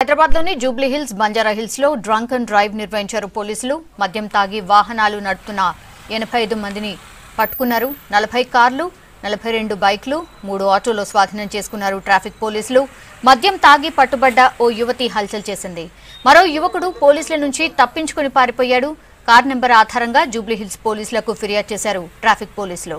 హైదరాబాద్లోని జూబ్లీ హిల్స్ బంజారా హిల్స్లో drunk and drive నిర్వహించారు పోలీసులు. మద్యం తాగి వాహనాలు నడుపుతున్న ఎనభై ఐదు మందిని పట్టుకున్నారు. నలభై కార్లు నలభై రెండు బైక్లు మూడు ఆటోలు స్వాధీనం చేసుకున్నారు ట్రాఫిక్ పోలీసులు. మద్యం తాగి పట్టుబడ్డ ఓ యువతి హల్చల్ చేసింది. మరో యువకుడు పోలీసుల నుంచి తప్పించుకుని పారిపోయాడు. కార్ నెంబర్ ఆధారంగా జూబ్లీ హిల్స్ పోలీసులకు ఫిర్యాదు చేశారు ట్రాఫిక్ పోలీసులు.